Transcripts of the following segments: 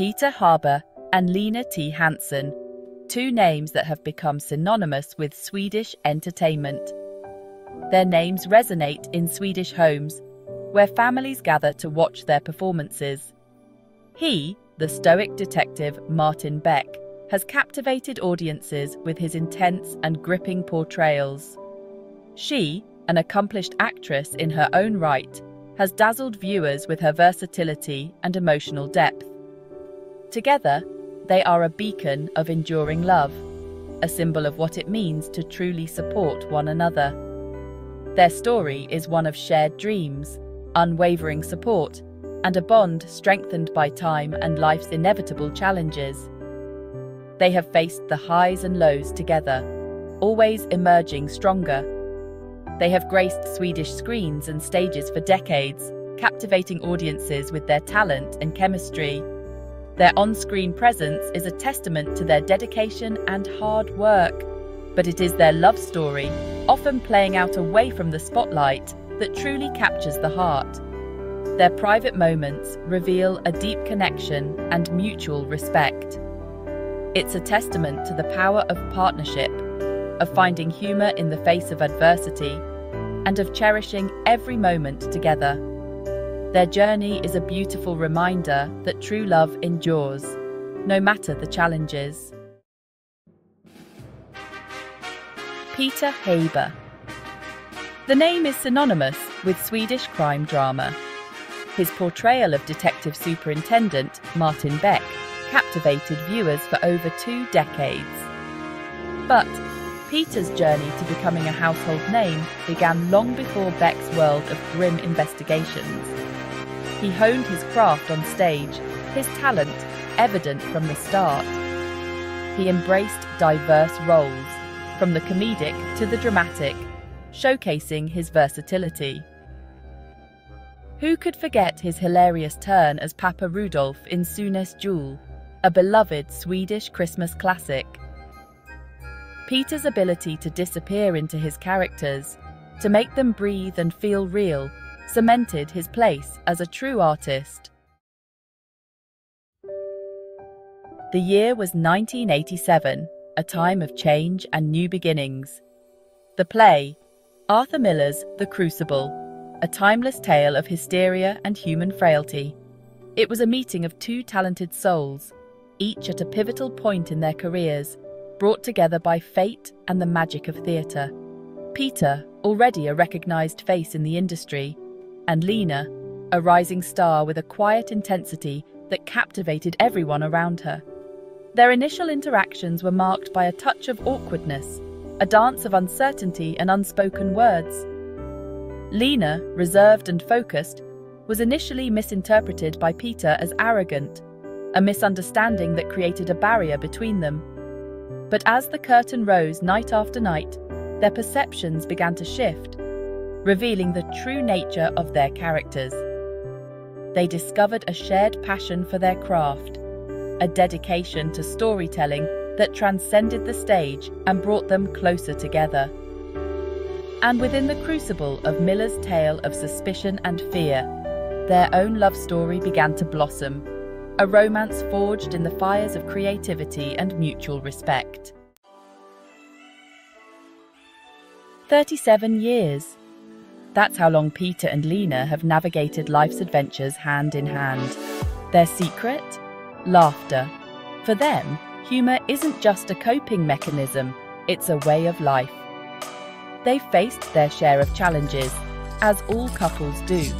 Peter Haber and Lena T. Hansson, two names that have become synonymous with Swedish entertainment. Their names resonate in Swedish homes, where families gather to watch their performances. He, the stoic detective Martin Beck, has captivated audiences with his intense and gripping portrayals. She, an accomplished actress in her own right, has dazzled viewers with her versatility and emotional depth. Together, they are a beacon of enduring love, a symbol of what it means to truly support one another. Their story is one of shared dreams, unwavering support, and a bond strengthened by time and life's inevitable challenges. They have faced the highs and lows together, always emerging stronger. They have graced Swedish screens and stages for decades, captivating audiences with their talent and chemistry. Their on screen presence is a testament to their dedication and hard work. But it is their love story, often playing out away from the spotlight, that truly captures the heart. Their private moments reveal a deep connection and mutual respect. It's a testament to the power of partnership, of finding humour in the face of adversity, and of cherishing every moment together. Their journey is a beautiful reminder that true love endures, no matter the challenges. Peter Haber. The name is synonymous with Swedish crime drama. His portrayal of Detective Superintendent Martin Beck captivated viewers for over two decades. But Peter's journey to becoming a household name began long before Beck's world of grim investigations. He honed his craft on stage, his talent evident from the start. He embraced diverse roles, from the comedic to the dramatic, showcasing his versatility. Who could forget his hilarious turn as Papa Rudolph in Sunes a beloved Swedish Christmas classic? Peter's ability to disappear into his characters, to make them breathe and feel real, cemented his place as a true artist. The year was 1987, a time of change and new beginnings. The play, Arthur Miller's The Crucible, a timeless tale of hysteria and human frailty. It was a meeting of two talented souls, each at a pivotal point in their careers, brought together by fate and the magic of theatre. Peter, already a recognised face in the industry, and Lena, a rising star with a quiet intensity that captivated everyone around her. Their initial interactions were marked by a touch of awkwardness, a dance of uncertainty and unspoken words. Lena, reserved and focused, was initially misinterpreted by Peter as arrogant, a misunderstanding that created a barrier between them. But as the curtain rose night after night, their perceptions began to shift, revealing the true nature of their characters. They discovered a shared passion for their craft, a dedication to storytelling that transcended the stage and brought them closer together. And within the crucible of Miller's tale of suspicion and fear, their own love story began to blossom, a romance forged in the fires of creativity and mutual respect. 37 years. That's how long Peter and Lena have navigated life's adventures hand in hand. Their secret? Laughter. For them, humour isn't just a coping mechanism, it's a way of life. They've faced their share of challenges, as all couples do,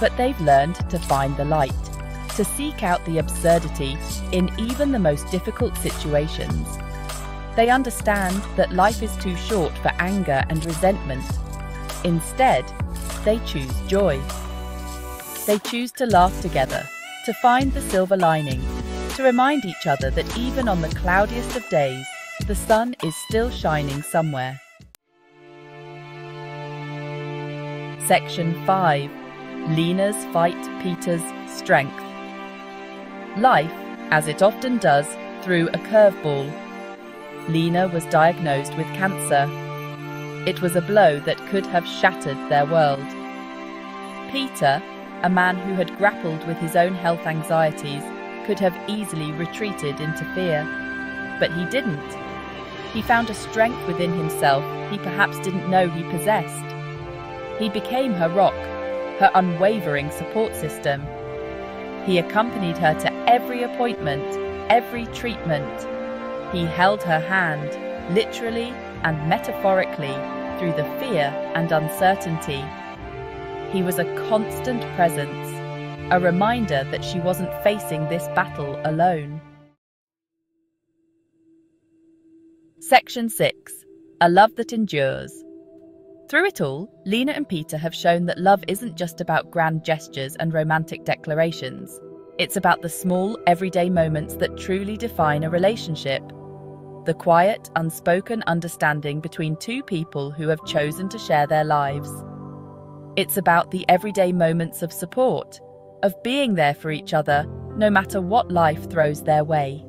but they've learned to find the light, to seek out the absurdity in even the most difficult situations. They understand that life is too short for anger and resentment Instead, they choose joy. They choose to laugh together, to find the silver lining, to remind each other that even on the cloudiest of days, the sun is still shining somewhere. Section 5 Lena's Fight Peter's Strength. Life, as it often does, threw a curveball. Lena was diagnosed with cancer it was a blow that could have shattered their world. Peter, a man who had grappled with his own health anxieties, could have easily retreated into fear. But he didn't. He found a strength within himself he perhaps didn't know he possessed. He became her rock, her unwavering support system. He accompanied her to every appointment, every treatment. He held her hand, literally and metaphorically, through the fear and uncertainty. He was a constant presence, a reminder that she wasn't facing this battle alone. Section 6 A Love That Endures. Through it all, Lena and Peter have shown that love isn't just about grand gestures and romantic declarations. It's about the small, everyday moments that truly define a relationship. The quiet, unspoken understanding between two people who have chosen to share their lives. It's about the everyday moments of support, of being there for each other, no matter what life throws their way.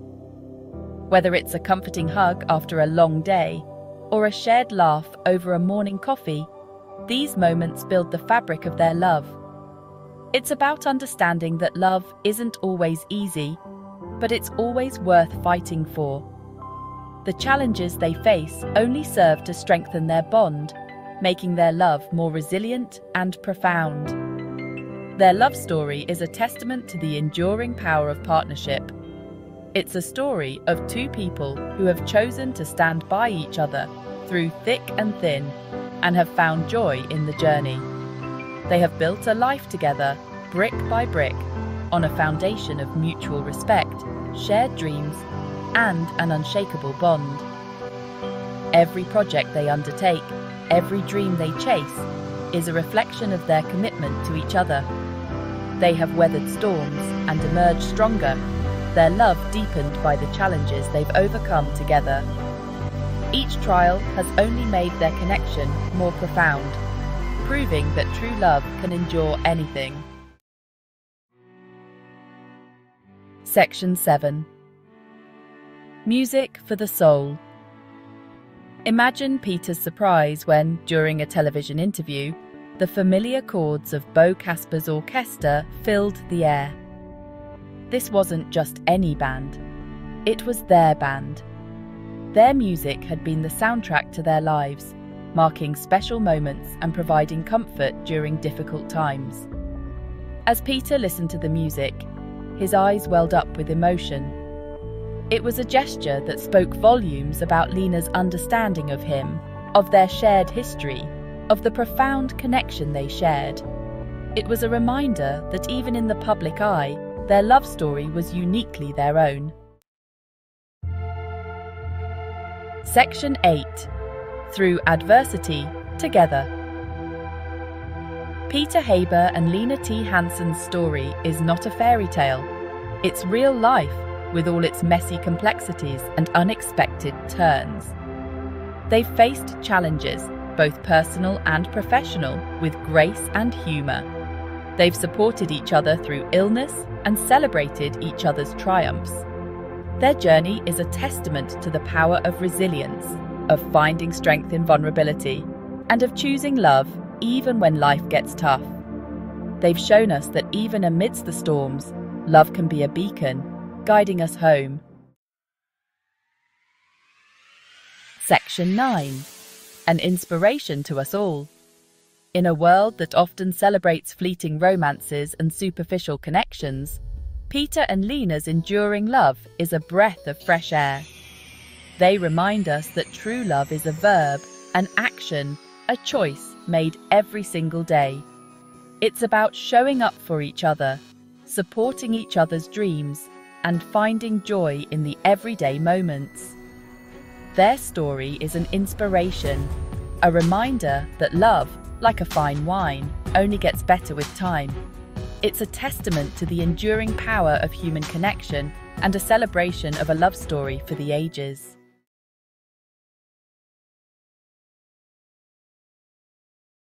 Whether it's a comforting hug after a long day or a shared laugh over a morning coffee, these moments build the fabric of their love. It's about understanding that love isn't always easy, but it's always worth fighting for. The challenges they face only serve to strengthen their bond making their love more resilient and profound. Their love story is a testament to the enduring power of partnership. It's a story of two people who have chosen to stand by each other through thick and thin and have found joy in the journey. They have built a life together, brick by brick, on a foundation of mutual respect, shared dreams, and an unshakable bond. Every project they undertake Every dream they chase is a reflection of their commitment to each other. They have weathered storms and emerged stronger, their love deepened by the challenges they've overcome together. Each trial has only made their connection more profound, proving that true love can endure anything. Section 7 Music for the Soul Imagine Peter's surprise when, during a television interview, the familiar chords of Bo Kasper's orchestra filled the air. This wasn't just any band, it was their band. Their music had been the soundtrack to their lives, marking special moments and providing comfort during difficult times. As Peter listened to the music, his eyes welled up with emotion it was a gesture that spoke volumes about Lena's understanding of him, of their shared history, of the profound connection they shared. It was a reminder that even in the public eye, their love story was uniquely their own. Section 8 Through Adversity, Together. Peter Haber and Lena T. Hansson's story is not a fairy tale, it's real life with all its messy complexities and unexpected turns. They've faced challenges, both personal and professional, with grace and humour. They've supported each other through illness and celebrated each other's triumphs. Their journey is a testament to the power of resilience, of finding strength in vulnerability, and of choosing love even when life gets tough. They've shown us that even amidst the storms, love can be a beacon guiding us home. Section 9 An inspiration to us all. In a world that often celebrates fleeting romances and superficial connections, Peter and Lena's enduring love is a breath of fresh air. They remind us that true love is a verb, an action, a choice made every single day. It's about showing up for each other, supporting each other's dreams, and finding joy in the everyday moments. Their story is an inspiration, a reminder that love, like a fine wine, only gets better with time. It's a testament to the enduring power of human connection and a celebration of a love story for the ages.